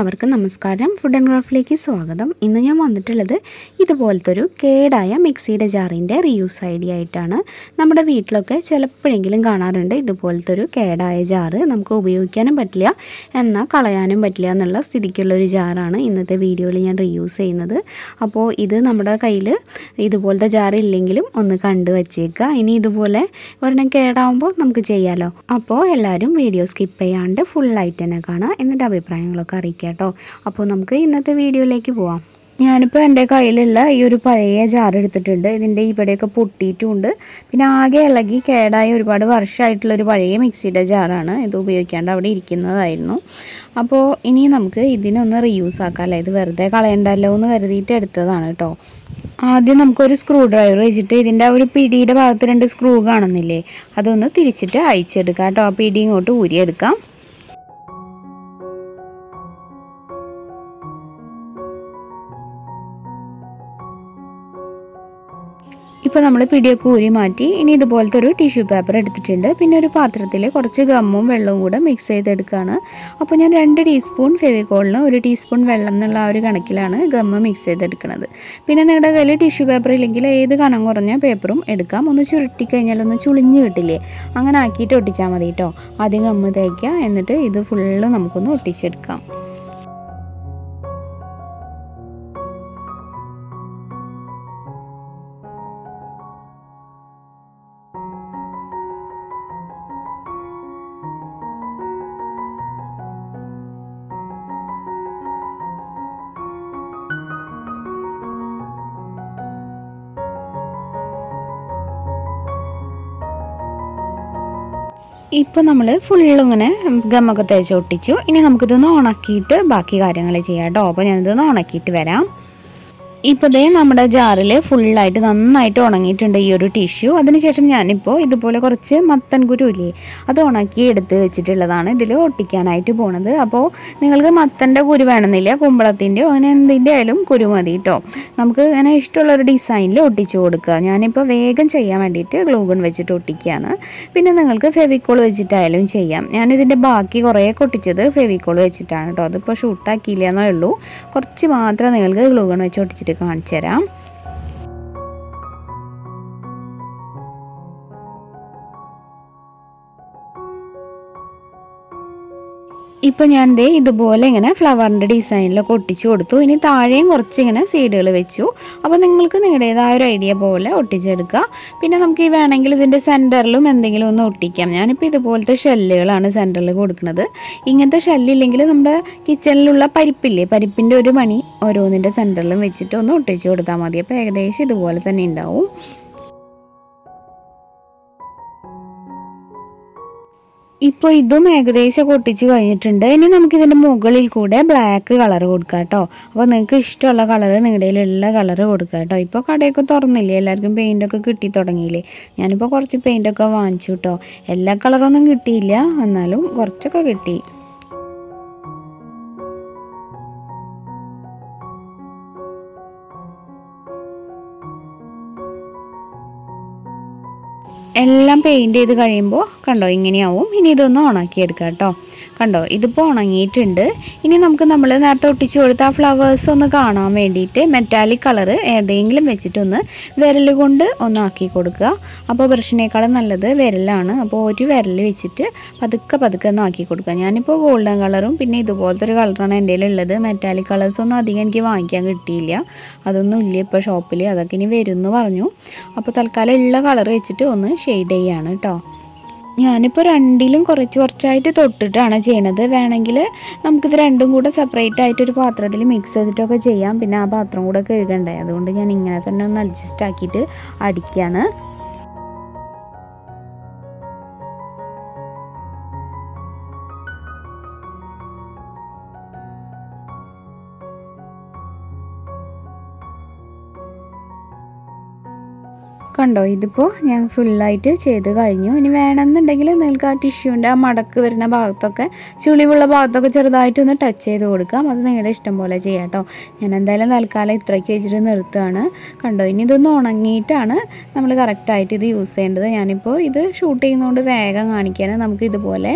എല്ലാവർക്കും നമസ്കാരം. Food and ക്രാഫ്റ്റിലേക്ക് സ്വാഗതം. ഇന്ന് ഞാൻ വന്നിട്ടുള്ളത് ഇതുപോലത്തെ ഒരു കേടായ മിക്സിയുടെ ജാറിന്റെ റീയൂസ് ഐഡിയ ആയിട്ടാണ്. നമ്മുടെ വീട്ടിലൊക്കെ ചിലപ്പോഴെങ്കിലും കാണാറുണ്ട് ഇതുപോലത്തെ ഒരു കേടായ ജാറ്. നമുക്ക് ഉപയോഗിക്കാനും പറ്റില്ല എന്നാൽ കളയാനും പറ്റില്ല എന്നുള്ള സ്ഥിതിക്കുള്ള ഒരു ജാറാണ് ഇന്നത്തെ വീഡിയോയിൽ ഞാൻ റീയൂസ് ചെയ്യുന്നത്. അപ്പോൾ ഇത് നമ്മുടെ കയ്യിൽ ഇതുപോലത്തെ ജാർ ഇല്ലെങ്കിലും ഒന്ന് കണ്ടു വച്ചേക്കുക. ഇനി ഇതുപോലെ ഒരെണ്ണം കേടാവുമ്പോൾ നമുക്ക് ചെയ്യാമല്ലോ അപ്പോൾ എല്ലാവരും വീഡിയോ സ്കിപ്പ് ചെയ്യാണ്ട് ഫുള്ളായിട്ട് തന്നെ കാണാം എന്നിട്ട് അഭിപ്രായങ്ങളൊക്കെ അറിയിക്കാം കേട്ടോ അപ്പോൾ നമുക്ക് ഇന്നത്തെ വീഡിയോയിലേക്ക് പോവാം. ഞാനിപ്പോൾ എന്റെ കയ്യിലുള്ള ഈ ഒരു പഴയ ജാർ എടുത്തിട്ടുണ്ട്. ഇതിന്റെ ഇവിടെയൊക്കെ പൊട്ടിയിട്ടുമുണ്ട്. പിന്നെ ആകെ ഇളകി കേടായ ഒരുപാട് വർഷമായിട്ടുള്ള ഒരു പഴയ മിക്സിയുടെ ജാറാണ് ഇത് ഉപയോഗിക്കാണ്ട് അവിടെ ഇരിക്കുന്നതായിരുന്നു. അപ്പോൾ ഇനി നമുക്ക് ഇതിനൊന്ന് റീയൂസ് ആക്കാം. അല്ലേ? ഇത് വെറുതെ കളയണ്ടല്ലോ എന്ന് കരുതിയിട്ട് എടുത്തതാണ് കേട്ടോ. ആദ്യം നമുക്കൊരു സ്ക്രൂ ഡ്രൈവർ വെച്ചിട്ട് ഇതിന്റെ ഒരു പിടിയുടെ ഭാഗത്ത് രണ്ട് സ്ക്രൂ കാണുന്നില്ലേ? അതൊന്ന് തിരിച്ചിട്ട് അയച്ചെടുക്കാം കേട്ടോ. ആ പിടി ഇങ്ങോട്ട് ഊരിയെടുക്കാം. ഇപ്പോൾ നമ്മൾ പിടിയൊക്കെ ഊരി മാറ്റി ഇനി ഇതുപോലത്തെ ഒരു ടിഷ്യൂ പേപ്പർ എടുത്തിട്ടുണ്ട്. പിന്നെ ഒരു പാത്രത്തിൽ കുറച്ച് ഗമ്മും വെള്ളവും കൂടെ മിക്സ് ചെയ്തെടുക്കുകയാണ് അപ്പോൾ ഞാൻ രണ്ട് ടീസ്പൂൺ ഫെവിക്കോളിന് ഒരു ടീസ്പൂൺ വെള്ളം എന്നുള്ള ആ ഒരു കണക്കിലാണ് ഗമ്മ് മിക്സ് ചെയ്തെടുക്കുന്നത് പിന്നെ നിങ്ങളുടെ കയ്യിൽ ടിഷ്യൂ പേപ്പർ ഇല്ലെങ്കിൽ ഏത് കനം കുറഞ്ഞ പേപ്പറും എടുക്കാം. ഒന്ന് ചുരുട്ടി കഴിഞ്ഞാൽ ഒന്ന് ചുളിഞ്ഞ് കിട്ടില്ലേ? അങ്ങനെ ആക്കിയിട്ട് ഒട്ടിച്ചാൽ മതി കേട്ടോ ആദ്യം ഗമ്മ് തേക്കുക എന്നിട്ട് ഇത് ഫുള്ള് നമുക്കൊന്ന് ഒട്ടിച്ചെടുക്കാം. ഇപ്പോൾ നമ്മൾ ഫുള്ളും ഇങ്ങനെ ഗമ്മൊക്കെ തേച്ച് ഒട്ടിച്ചു. ഇനി നമുക്കിതൊന്ന് ഉണക്കിയിട്ട് ബാക്കി കാര്യങ്ങൾ ചെയ്യാം കേട്ടോ അപ്പോൾ ഞാനിതൊന്ന് ഉണക്കിയിട്ട് വരാം. ഇപ്പോൾ ദേ നമ്മുടെ ജാറിൽ ഫുള്ളായിട്ട് നന്നായിട്ട് ഉണങ്ങിയിട്ടുണ്ട് ഈ ഒരു ടിഷ്യൂ അതിനുശേഷം ഞാനിപ്പോൾ ഇതുപോലെ കുറച്ച് മത്തൻ കുരു ഇല്ലേ അത് ഉണക്കി എടുത്ത് വെച്ചിട്ടുള്ളതാണ് ഇതിൽ ഒട്ടിക്കാനായിട്ട് പോണത്. അപ്പോൾ നിങ്ങൾക്ക് മത്തന്റെ കുരു വേണമെന്നില്ല കുമ്പളത്തിന്റെയോ അങ്ങനെ എന്തിന്റെ ആയാലും കുരു മതി കേട്ടോ നമുക്ക് അങ്ങനെ ഇഷ്ടമുള്ള ഒരു ഡിസൈനിൽ ഒട്ടിച്ചു കൊടുക്കുക. ഞാനിപ്പോൾ വേഗം ചെയ്യാൻ വേണ്ടിയിട്ട് ഗ്ലൂഗൺ വെച്ചിട്ട് ഒട്ടിക്കുകയാണ്. പിന്നെ നിങ്ങൾക്ക് ഫെവിക്കോൾ വെച്ചിട്ടായാലും ചെയ്യാം. ഞാനിതിന്റെ ബാക്കി കുറേ ഒട്ടിച്ചത് ഫെവിക്കോൾ വെച്ചിട്ടാണ് കേട്ടോ അതിപ്പോൾ ഷൂട്ടാക്കിയില്ല എന്നേ ഉള്ളൂ. കുറച്ച് മാത്രം നിങ്ങൾക്ക് ഗ്ലൂഗൺ വെച്ച് ഒട്ടിച്ചിട്ട് കാണിച്ചു തരാം ഇപ്പോൾ ഞാൻ ദേ ഇതുപോലെ ഇങ്ങനെ ഫ്ലവറിന്റെ ഡിസൈനിലൊക്കെ ഒട്ടിച്ചു കൊടുത്തു. ഇനി താഴെയും കുറച്ച് ഇങ്ങനെ സീഡുകൾ വെച്ചു. അപ്പോൾ നിങ്ങൾക്ക് നിങ്ങളുടേതായ ഒരു ഐഡിയ പോലെ ഒട്ടിച്ചെടുക്കുക പിന്നെ നമുക്ക് ഈ വേണമെങ്കിൽ ഇതിന്റെ സെന്ററിലും എന്തെങ്കിലും ഒന്ന് ഒട്ടിക്കാം. ഞാനിപ്പോൾ ഇതുപോലത്തെ ഷെല്ലുകളാണ് സെന്ററിൽ കൊടുക്കുന്നത്. ഇങ്ങനത്തെ ഷെല്ലില്ലെങ്കിൽ നമ്മുടെ കിച്ചണിലുള്ള പരിപ്പില്ലേ? പരിപ്പിന്റെ ഒരു മണി ഓരോന്നിന്റെ സെന്ററിലും വെച്ചിട്ട് ഒന്ന് ഒട്ടിച്ചു കൊടുത്താൽ മതി. അപ്പോൾ ഏകദേശം ഇതുപോലെ തന്നെ ഉണ്ടാവും. ഇപ്പോൾ ഇതും ഏകദേശം കൊട്ടിച്ച് കഴിഞ്ഞിട്ടുണ്ട്. ഇനി നമുക്ക് ഇതിന്റെ മുകളിൽ കൂടെ ബ്ലാക്ക് കളർ കൊടുക്കാം കേട്ടോ. അപ്പോൾ നിങ്ങൾക്ക് ഇഷ്ടമുള്ള കളർ നിങ്ങളുടെ കയ്യിലുള്ള കളർ കൊടുക്കുക കേട്ടോ. ഇപ്പോൾ കടയൊക്കെ തുറന്നില്ലേ? എല്ലാവർക്കും പെയിന്റ് ഒക്കെ കിട്ടി തുടങ്ങിയില്ലേ? ഞാനിപ്പോൾ കുറച്ച് പെയിന്റ് ഒക്കെ വാങ്ങിച്ചു കേട്ടോ. എല്ലാ കളറൊന്നും കിട്ടിയില്ല. എന്നാലും കുറച്ചൊക്കെ കിട്ടി. എല്ലാം പെയിന്റ് ചെയ്ത് കഴിയുമ്പോൾ കണ്ടോ ഇങ്ങനെയാവും. ഇനി ഇതൊന്ന് ഓണാക്കി എടുക്കാം കേട്ടോ കണ്ടോ? ഇതിപ്പോൾ ഉണങ്ങിയിട്ടുണ്ട്. ഇനി നമുക്ക് നമ്മൾ നേരത്തെ ഒട്ടിച്ചു കൊടുത്ത ആ ഫ്ലവേഴ്സ് ഒന്ന് കാണാൻ വേണ്ടിയിട്ട് മെറ്റാലിക് കളറ് ഏതെങ്കിലും വെച്ചിട്ടൊന്ന് വിരൽ കൊണ്ട് ഒന്നാക്കി കൊടുക്കുക. അപ്പോൾ ബ്രഷിനേക്കാളും നല്ലത് വിരലാണ്. അപ്പോൾ ഒരു വിരൽ വെച്ചിട്ട് പതുക്കെ പതുക്കെ ഒന്ന് ആക്കി കൊടുക്കുക. ഞാനിപ്പോൾ ഗോൾഡൻ കളറും പിന്നെ ഇതുപോലത്തെ ഒരു കളറാണ് എന്റെ ഉള്ളത് മെറ്റാലിക് കളേഴ്സ് ഒന്നും അധികം എനിക്ക് വാങ്ങിക്കാൻ കിട്ടിയില്ല. അതൊന്നും ഇല്ല ഇപ്പോൾ ഷോപ്പിൽ അതൊക്കെ ഇനി വരും എന്ന് പറഞ്ഞു. അപ്പോൾ തൽക്കാലം ഉള്ള കളർ വെച്ചിട്ട് ഒന്ന് ഷെയ്ഡ് ചെയ്യാണ് കേട്ടോ. ഞാനിപ്പോൾ രണ്ടിലും കുറച്ച് കുറച്ചായിട്ട് തൊട്ടിട്ടാണ് ചെയ്യണത്. വേണമെങ്കിൽ നമുക്കിത് രണ്ടും കൂടെ സെപ്പറേറ്റ് ആയിട്ട് ഒരു പാത്രത്തിൽ മിക്സ് ചെയ്തിട്ടൊക്കെ ചെയ്യാം. പിന്നെ ആ പാത്രം കൂടെ കഴുകണ്ടേ. അതുകൊണ്ട് ഞാൻ ഇങ്ങനെ തന്നെ ഒന്ന് അഡ്ജസ്റ്റ് ആക്കിയിട്ട് അടിക്കുകയാണ് കണ്ടോ? ഇതിപ്പോൾ ഞാൻ ഫുള്ളായിട്ട് ചെയ്ത് കഴിഞ്ഞു. ഇനി വേണമെന്നുണ്ടെങ്കിൽ നിങ്ങൾക്ക് ആ ടിഷ്യൂന്റെ ആ മടക്ക് വരുന്ന ഭാഗത്തൊക്കെ ചുളിവുള്ള ഭാഗത്തൊക്കെ ചെറുതായിട്ടൊന്ന് ടച്ച് ചെയ്ത് കൊടുക്കാം. അത് നിങ്ങളുടെ ഇഷ്ടം പോലെ ചെയ്യാം കേട്ടോ ഞാൻ എന്തായാലും തൽക്കാലം ഇത്രയ്ക്ക് വെച്ചിട്ട് നിർത്തുകയാണ്. കണ്ടോ? ഇനി ഇതൊന്ന് ഉണങ്ങിയിട്ടാണ് നമ്മൾ കറക്റ്റായിട്ട് ഇത് യൂസ് ചെയ്യേണ്ടത്. ഞാനിപ്പോൾ ഇത് ഷൂട്ട് ചെയ്യുന്നതുകൊണ്ട് വേഗം കാണിക്കുകയാണ് നമുക്ക് ഇതുപോലെ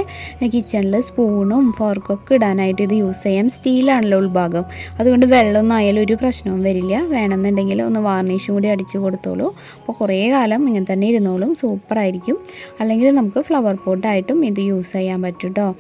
കിച്ചണിൽ സ്പൂണും ഫോർക്കൊക്കെ ഇടാനായിട്ട് ഇത് യൂസ് ചെയ്യാം. സ്റ്റീലാണല്ലോ ഉൾഭാഗം. അതുകൊണ്ട് വെള്ളമൊന്നും ആയാലും ഒരു പ്രശ്നവും വരില്ല. വേണമെന്നുണ്ടെങ്കിൽ ഒന്ന് വാർണിഷും കൂടി അടിച്ചു കൊടുത്തോളൂ. അപ്പോൾ കുറേ കാലം ഇങ്ങനെ തന്നെ ഇരുന്നോളും. സൂപ്പറായിരിക്കും. അല്ലെങ്കിൽ നമുക്ക് ഫ്ലവർ പോട്ടായിട്ടും ഇത് യൂസ് ചെയ്യാൻ പറ്റും കേട്ടോ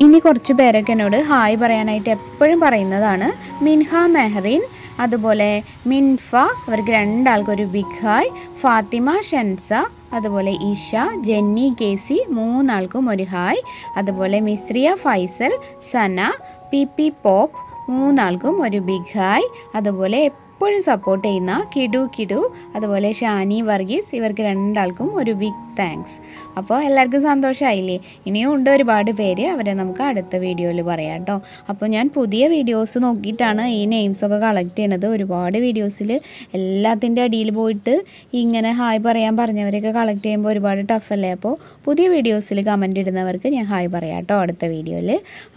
ഇനി കുറച്ച് പേരൊക്കെ എന്നോട് ഹായ് പറയാനായിട്ട് എപ്പോഴും പറയുന്നതാണ് മിൻഹ മെഹറിൻ അതുപോലെ മിൻഫ അവർക്ക് രണ്ടാൾക്കൊരു ബിഖായ് ഫാത്തിമ ഷൻസ അതുപോലെ ഇഷ ജെന്നി കേസി മൂന്നാൾക്കും ഒരു ഹായ്. അതുപോലെ മിസ്രിയ ഫൈസൽ സന പി പി പോപ്പ് മൂന്നാൾക്കും ഒരു ബിഗ് ഹായ്. അതുപോലെ എപ്പോഴും സപ്പോർട്ട് ചെയ്യുന്ന കിഡു കിഡു അതുപോലെ ഷാനി വർഗീസ് ഇവർക്ക് രണ്ടാൾക്കും ഒരു ബിഗ് താങ്ക്സ് അപ്പോൾ എല്ലാവർക്കും സന്തോഷമായില്ലേ? ഇനിയും ഉണ്ട് ഒരുപാട് പേര് അവരെ നമുക്ക് അടുത്ത വീഡിയോയിൽ പറയാം കേട്ടോ. അപ്പോൾ ഞാൻ പുതിയ വീഡിയോസ് നോക്കിയിട്ടാണ് ഈ നെയിംസൊക്കെ കളക്ട് ചെയ്യണത്. ഒരുപാട് വീഡിയോസിൽ എല്ലാത്തിന്റെ അടിയിൽ പോയിട്ട് ഇങ്ങനെ ഹായ് പറയാൻ പറഞ്ഞവരൊക്കെ കളക്ട് ചെയ്യുമ്പോൾ ഒരുപാട് ടഫല്ലേ അപ്പോൾ പുതിയ വീഡിയോസിൽ കമന്റ് ഇടുന്നവർക്ക് ഞാൻ ഹായ് പറയാം കേട്ടോ അടുത്ത വീഡിയോയിൽ.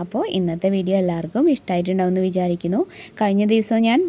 അപ്പോൾ ഇന്നത്തെ വീഡിയോ എല്ലാവർക്കും ഇഷ്ടമായിട്ടുണ്ടാവുമെന്ന് വിചാരിക്കുന്നു. കഴിഞ്ഞ ദിവസം ഞാൻ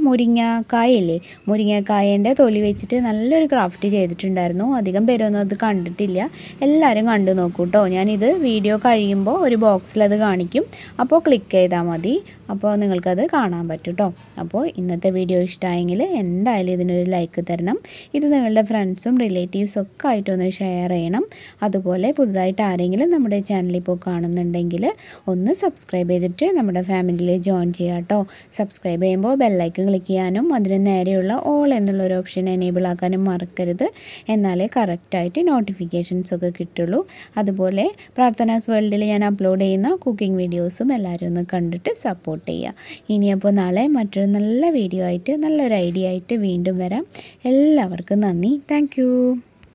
മുരിങ്ങക്കായല്ലേ മുരിങ്ങക്കായേന്റെ തൊലി വെച്ചിട്ട് നല്ലൊരു ക്രാഫ്റ്റ് ചെയ്തിട്ടുണ്ടായിരുന്നു. അധികം പേരൊന്നും അത് കണ്ടിട്ടില്ല. എല്ലാവരും കണ്ടു നോക്കൂ കേട്ടോ ഞാനിത് വീഡിയോ കഴിയുമ്പോൾ ഒരു ബോക്സിൽ അത് കാണിക്കും. അപ്പോൾ ക്ലിക്ക് ചെയ്താൽ മതി. അപ്പോൾ നിങ്ങൾക്കത് കാണാൻ പറ്റും കേട്ടോ അപ്പോൾ ഇന്നത്തെ വീഡിയോ ഇഷ്ടമായെങ്കിൽ എന്തായാലും ഇതിനൊരു ലൈക്ക് തരണം. ഇത് നിങ്ങളുടെ ഫ്രണ്ട്സും റിലേറ്റീവ്സും ഒക്കെ ആയിട്ടൊന്ന് ഷെയർ ചെയ്യണം. അതുപോലെ പുതുതായിട്ട് ആരെങ്കിലും നമ്മുടെ ചാനൽ ഇപ്പോൾ കാണുന്നുണ്ടെങ്കിൽ ഒന്ന് സബ്സ്ക്രൈബ് ചെയ്തിട്ട് നമ്മുടെ ഫാമിലിയിൽ ജോയിൻ ചെയ്യാം കേട്ടോ സബ്സ്ക്രൈബ് ചെയ്യുമ്പോൾ ബെല്ലൈക്കൺ ക്ലിക്ക് ചെയ്യാനും നേരെയുള്ള ഓൾ എന്നുള്ളൊരു ഓപ്ഷൻ എനേബിൾ ആക്കാനും മറക്കരുത്. എന്നാലേ കറക്റ്റായിട്ട് നോട്ടിഫിക്കേഷൻസ് ഒക്കെ കിട്ടുള്ളൂ. അതുപോലെ പ്രാർത്ഥനാസ് വേൾഡിൽ ഞാൻ അപ്ലോഡ് ചെയ്യുന്ന കുക്കിംഗ് വീഡിയോസും എല്ലാവരും ഒന്ന് കണ്ടിട്ട് സപ്പോർട്ട് ചെയ്യുക ഇനിയപ്പോൾ നാളെ മറ്റൊരു നല്ല വീഡിയോ ആയിട്ട് നല്ലൊരു ഐഡിയ ആയിട്ട് വീണ്ടും വരാം. എല്ലാവർക്കും നന്ദി. താങ്ക്